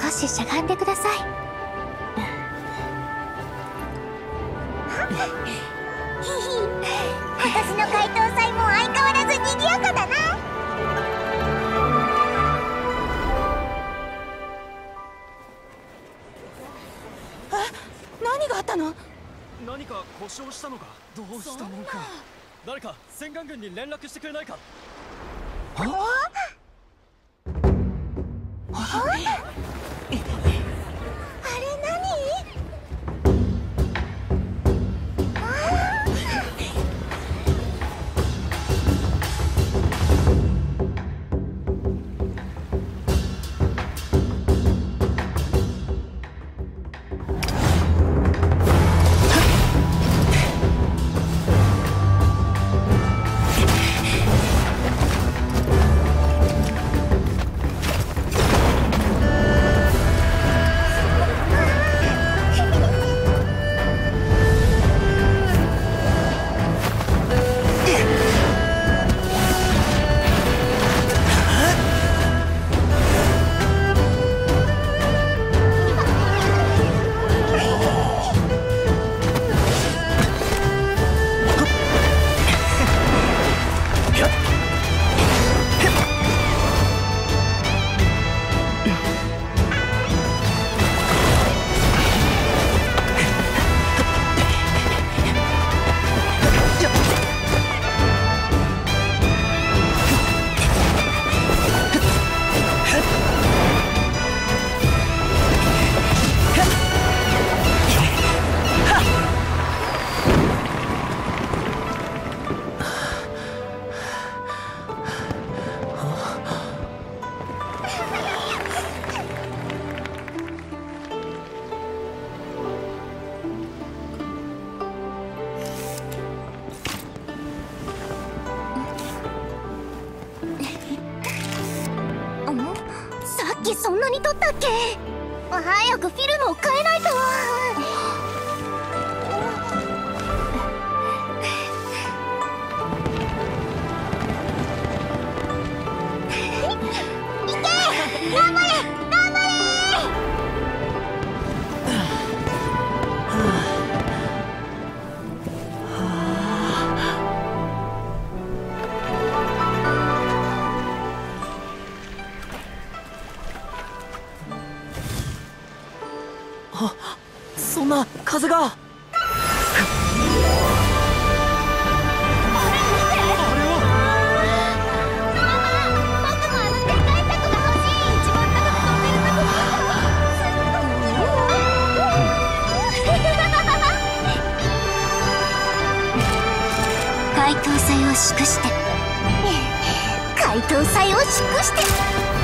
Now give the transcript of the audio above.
少ししゃがんでください。の怪盗祭も相変わらず賑やかだな。何があったの？何か故障したのか？どうしたもんか？誰か洗顔軍に連絡してくれないか？あきそんなに撮ったっけ？早くフィルムを変えないと。いけ頑張れそんな風が。僕もあのでかいタコが欲しい一番高く飛べるタコ怪盗祭を祝して。怪盗祭を祝して。